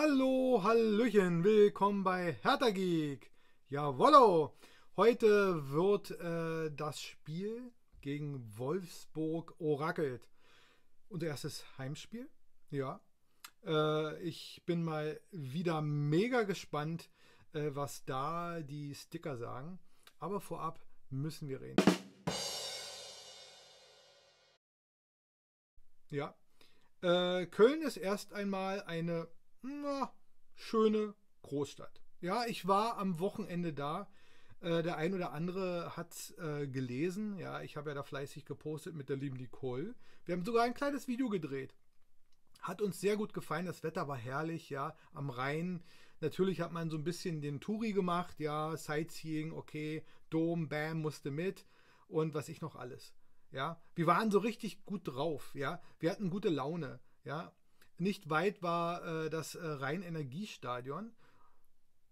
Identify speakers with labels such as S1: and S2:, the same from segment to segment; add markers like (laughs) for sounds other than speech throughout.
S1: Hallo, Hallöchen, willkommen bei Hertha Geek. Jawollo! Heute wird äh, das Spiel gegen Wolfsburg orakelt. Unser erstes Heimspiel. Ja. Äh, ich bin mal wieder mega gespannt, äh, was da die Sticker sagen. Aber vorab müssen wir reden. Ja. Äh, Köln ist erst einmal eine na, schöne Großstadt. Ja, ich war am Wochenende da. Äh, der ein oder andere hat äh, gelesen. Ja, ich habe ja da fleißig gepostet mit der lieben Nicole. Wir haben sogar ein kleines Video gedreht. Hat uns sehr gut gefallen. Das Wetter war herrlich, ja, am Rhein. Natürlich hat man so ein bisschen den Touri gemacht, ja, Sightseeing, okay, Dom, Bam, musste mit und was ich noch alles. Ja, wir waren so richtig gut drauf, ja, wir hatten gute Laune, ja. Nicht weit war äh, das äh, Rhein-Energiestadion.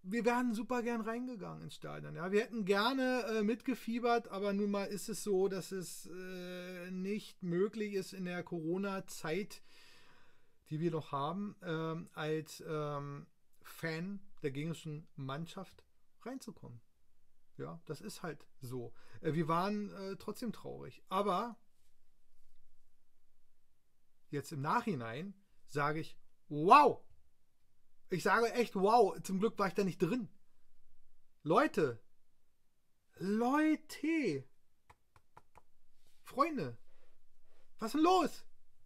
S1: Wir wären super gern reingegangen ins Stadion. Ja, wir hätten gerne äh, mitgefiebert, aber nun mal ist es so, dass es äh, nicht möglich ist in der Corona-Zeit, die wir noch haben, ähm, als ähm, Fan der gegnerischen Mannschaft reinzukommen. Ja, das ist halt so. Äh, wir waren äh, trotzdem traurig. Aber jetzt im Nachhinein sage ich, wow. Ich sage echt, wow. Zum Glück war ich da nicht drin. Leute. Leute. Freunde. Was ist denn los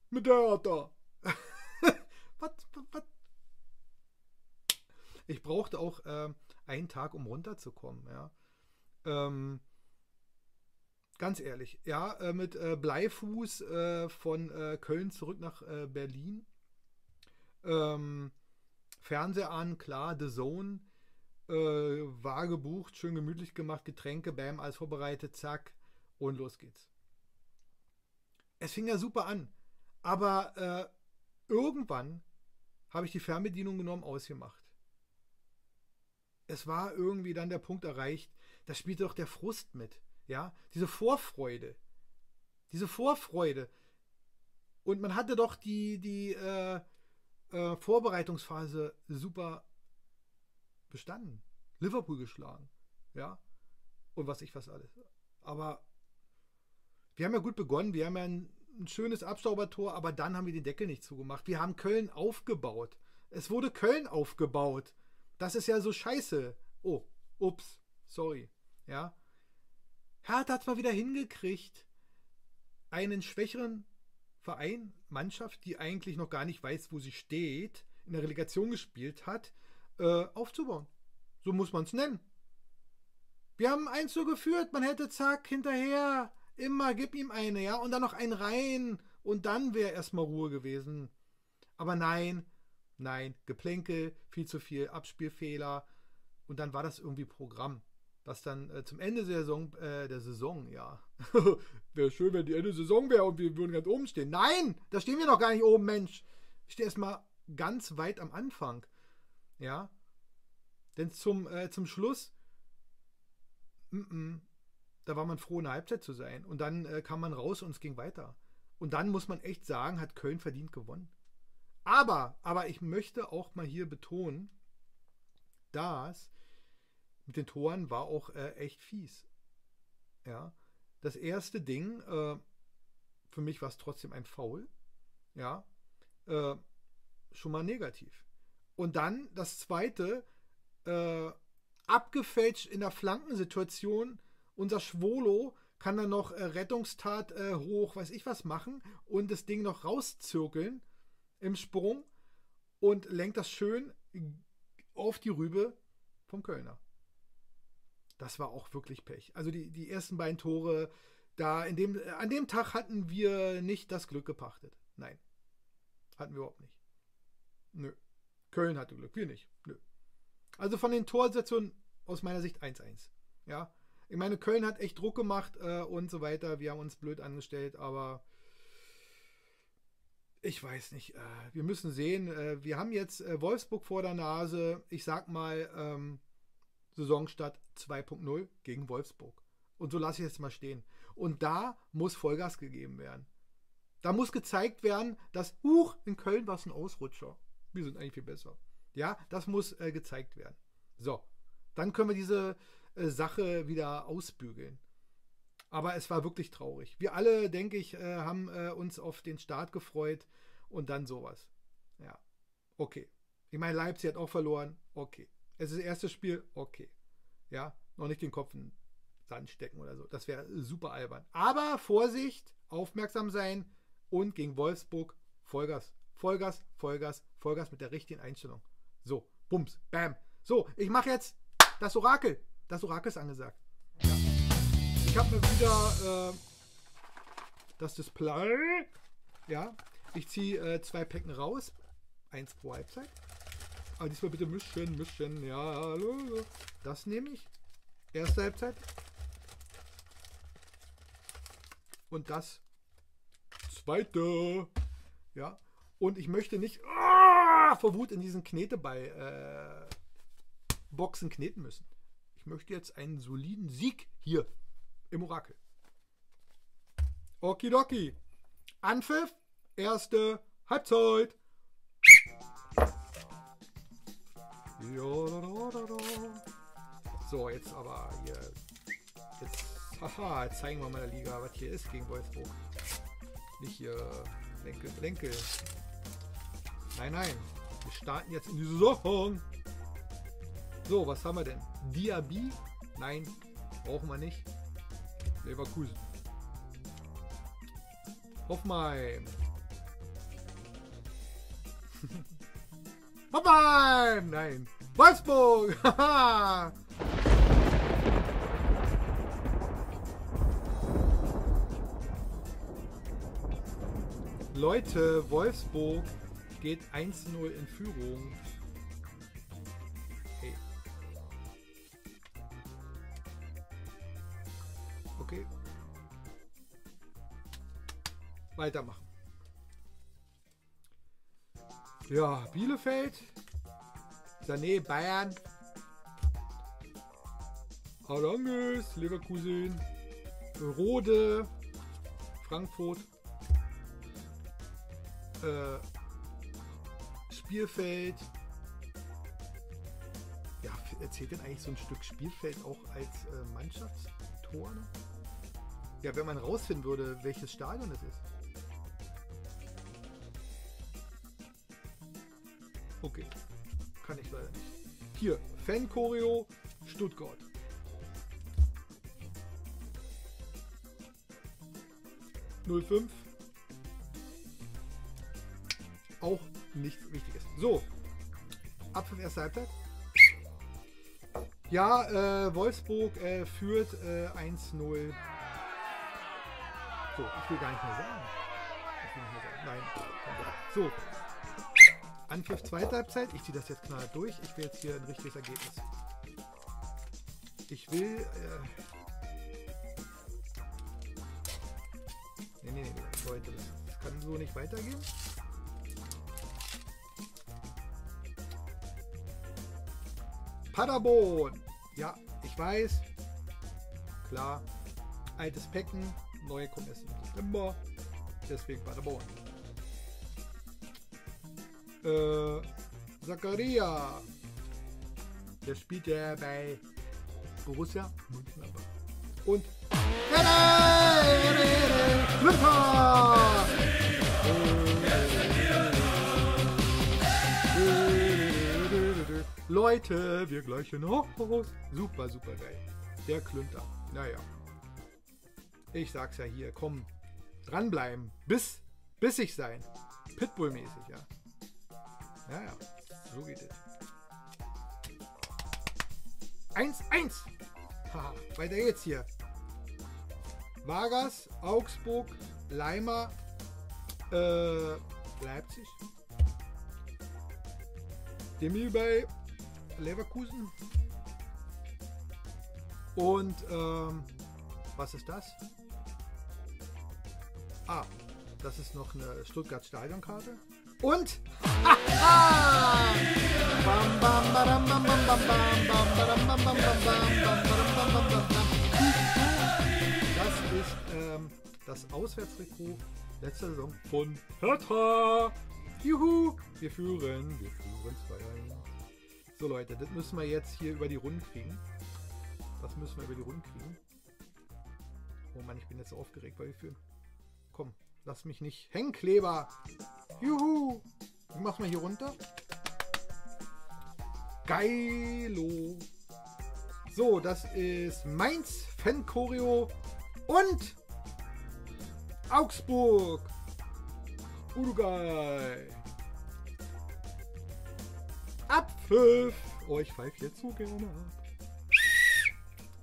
S1: mit der Hertha? (laughs) was, was, Ich brauchte auch äh, einen Tag, um runterzukommen. Ja. Ähm, ganz ehrlich, ja, äh, mit äh, Bleifuß äh, von äh, Köln zurück nach äh, Berlin. Ähm, Fernseher an, klar, The Zone. war gebucht, schön gemütlich gemacht, Getränke, bam, alles vorbereitet, zack, und los geht's. Es fing ja super an, aber irgendwann habe ich die Fernbedienung genommen, ausgemacht. Es war irgendwie dann der Punkt erreicht, da spielte doch der Frust mit. Ja, diese Vorfreude. Diese Vorfreude. Und man hatte doch die, die äh, äh, Vorbereitungsphase super bestanden. Liverpool geschlagen. Ja. Und was ich was alles. Aber wir haben ja gut begonnen. Wir haben ja ein, ein schönes Abstaubertor, aber dann haben wir den Deckel nicht zugemacht. Wir haben Köln aufgebaut. Es wurde Köln aufgebaut. Das ist ja so scheiße. Oh, ups, sorry. Ja. Hertha hat es mal wieder hingekriegt, einen schwächeren Verein, Mannschaft, die eigentlich noch gar nicht weiß, wo sie steht, in der Relegation gespielt hat, äh, aufzubauen. So muss man es nennen. Wir haben eins so geführt, man hätte zack, hinterher, immer gib ihm eine, ja, und dann noch ein rein und dann wäre erstmal Ruhe gewesen. Aber nein, Nein, Geplänkel, viel zu viel Abspielfehler. Und dann war das irgendwie Programm. Was dann äh, zum Ende der Saison, äh, der Saison, ja. (laughs) wäre schön, wenn die Ende der Saison wäre und wir würden ganz oben stehen. Nein, da stehen wir noch gar nicht oben, Mensch. Ich stehe erstmal ganz weit am Anfang. Ja. Denn zum, äh, zum Schluss, m -m, da war man froh, in der Halbzeit zu sein. Und dann äh, kam man raus und es ging weiter. Und dann muss man echt sagen, hat Köln verdient gewonnen. Aber, aber ich möchte auch mal hier betonen, dass mit den Toren war auch äh, echt fies. Ja, das erste Ding, äh, für mich war es trotzdem ein Foul. Ja, äh, schon mal negativ. Und dann das zweite, äh, abgefälscht in der Flankensituation. Unser Schwolo kann dann noch äh, Rettungstat äh, hoch, weiß ich was machen und das Ding noch rauszirkeln im Sprung und lenkt das schön auf die Rübe vom Kölner. Das war auch wirklich Pech. Also die, die ersten beiden Tore, da in dem, an dem Tag hatten wir nicht das Glück gepachtet. Nein. Hatten wir überhaupt nicht. Nö. Köln hatte Glück, wir nicht. Nö. Also von den Torsetzungen aus meiner Sicht 1-1. Ja. Ich meine, Köln hat echt Druck gemacht äh, und so weiter. Wir haben uns blöd angestellt, aber ich weiß nicht. Äh, wir müssen sehen. Äh, wir haben jetzt äh, Wolfsburg vor der Nase. Ich sag mal ähm, Saisonstart 2.0 gegen Wolfsburg. Und so lasse ich es mal stehen. Und da muss Vollgas gegeben werden. Da muss gezeigt werden, dass, huch, in Köln war es ein Ausrutscher. Wir sind eigentlich viel besser. Ja, das muss äh, gezeigt werden. So, dann können wir diese äh, Sache wieder ausbügeln. Aber es war wirklich traurig. Wir alle, denke ich, äh, haben äh, uns auf den Start gefreut und dann sowas. Ja, okay. Ich meine, Leipzig hat auch verloren. Okay. Es ist das erste Spiel. Okay. Ja, noch nicht den Kopf in den Sand stecken oder so. Das wäre super albern. Aber Vorsicht, aufmerksam sein und gegen Wolfsburg Vollgas. Vollgas, Vollgas, Vollgas mit der richtigen Einstellung. So, Bums, Bam. So, ich mache jetzt das Orakel. Das Orakel ist angesagt. Ja. Ich habe mir wieder äh, das Display. Ja, ich ziehe äh, zwei Päcken raus. Eins pro Halbzeit. Aber diesmal bitte mischen, mischen. Ja, das nehme ich. Erste Halbzeit. Und das zweite. Ja. Und ich möchte nicht oh, vor Wut in diesen Kneteball äh, Boxen kneten müssen. Ich möchte jetzt einen soliden Sieg hier im Orakel. Okidoki. Anpfiff. Erste Halbzeit. So, jetzt aber hier. Jetzt, haha, jetzt zeigen wir mal der Liga, was hier ist gegen Wolfsburg. Nicht hier Lenkel, Lenkel. Nein, nein. Wir starten jetzt in die Saison. So, was haben wir denn? Diaby? Nein, brauchen wir nicht. Leverkusen. Hoffenheim. (laughs) Hoffenheim! Nein. Wolfsburg! (laughs) Leute, Wolfsburg geht 1-0 in Führung. Hey. Okay. Weitermachen. Ja, Bielefeld. Sané, Bayern. Aranges, Leverkusen. Rode. Frankfurt. Äh, Spielfeld. Ja, erzählt denn eigentlich so ein Stück Spielfeld auch als äh, Mannschaftstor? Ja, wenn man rausfinden würde, welches Stadion es ist. Hier, Fan-Choreo, Stuttgart. Null fünf. Auch nichts Wichtiges. So. Abpfiff erste Halbzeit. Ja, äh, Wolfsburg äh, führt äh, 1-0. So, ich will gar nicht mehr sagen. Ich will nicht mehr sagen. Nein. So, Anpfiff zweite Halbzeit. Ich ziehe das jetzt knall durch. Ich will jetzt hier ein richtiges Ergebnis. Ich will. Äh nee, nee, nee, Leute, das kann so nicht weitergehen. Paderborn. Ja, ich weiß. Klar. Altes Pecken. Neue kommen erst im September. Deswegen Paderborn. Äh, Zakaria. Der spielt ja bei Borussia Mönchengladbach. Und Leute, wir gleichen aus. Super, super geil. Der Klünter. Naja. Ich sag's ja hier, komm. Dranbleiben. Bis, bissig sein. Pitbull-mäßig, ja. Ja, ja. So geht es. 1-1. Haha, weiter geht's hier. Vargas, Augsburg, Leimer, äh, Leipzig. Demi bei Leverkusen. Und ähm, was ist das? Ah, das ist noch eine Stuttgart Stadionkarte. Und das ist ähm, das Auswärtstrikot letzter Saison von Hertha. Juhu, wir führen, wir führen 2-1. So Leute, das müssen wir jetzt hier über die Runden kriegen. Das müssen wir über die Runden kriegen. Oh Mann, ich bin jetzt so aufgeregt, weil wir führen. Komm, lass mich nicht hängen, Kleber. Juhu. Wie machen wir hier runter? Geilo. So, das ist Mainz, Fan Choreo und Augsburg. Uruguay. Abpfiff. Oh, ich pfeife jetzt so gerne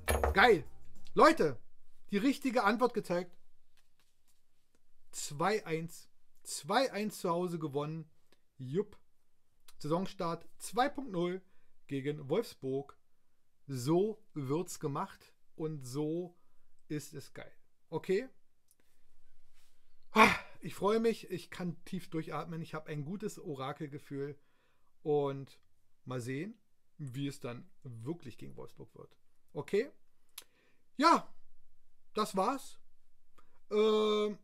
S1: ab. Geil. Leute, die richtige Antwort gezeigt. 2-1. 2-1 zu Hause gewonnen. Jupp. Saisonstart 2.0 gegen Wolfsburg. So wird's gemacht und so ist es geil. Okay? Ich freue mich, ich kann tief durchatmen, ich habe ein gutes Orakelgefühl und mal sehen, wie es dann wirklich gegen Wolfsburg wird. Okay? Ja, das war's. Äh,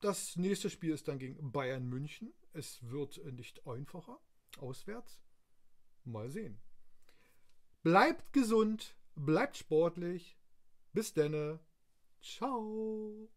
S1: das nächste Spiel ist dann gegen Bayern München. Es wird nicht einfacher. Auswärts. Mal sehen. Bleibt gesund, bleibt sportlich. Bis denne. Ciao.